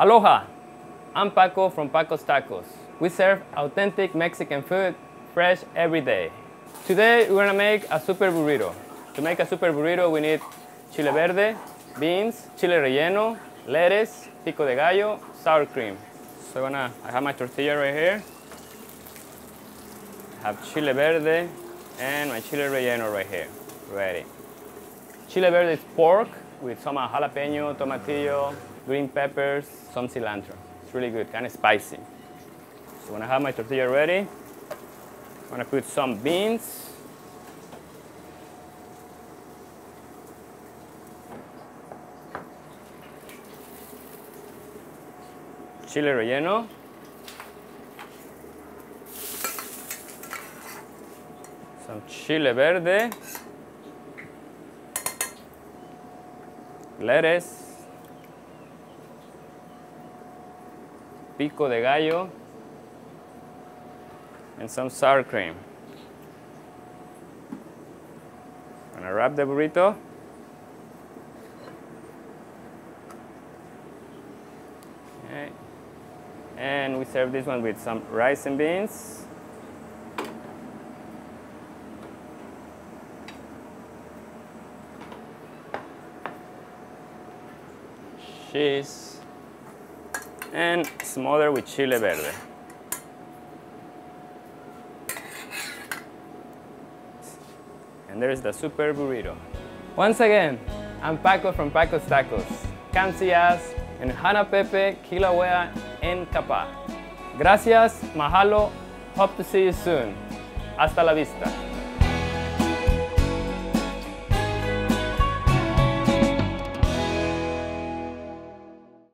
Aloha! I'm Paco from Paco's Tacos. We serve authentic Mexican food, fresh every day. Today we're gonna make a super burrito. To make a super burrito we need chile verde, beans, chile relleno, lettuce, pico de gallo, sour cream. So I'm gonna, I have my tortilla right here. I have chile verde and my chile relleno right here, ready. Chile verde is pork with some jalapeno, tomatillo, green peppers, some cilantro. It's really good, kind of spicy. So when I have my tortilla ready, I'm gonna put some beans. Chile relleno. Some chile verde. Lettuce. Pico de gallo and some sour cream. I'm gonna wrap the burrito. Okay. And we serve this one with some rice and beans. Cheese. And smother with chile verde. And there's the super burrito. Once again, I'm Paco from Paco's Tacos. Come in Hanapepe, Kilauea, and Kapa'a. Gracias, mahalo, hope to see you soon. Hasta la vista.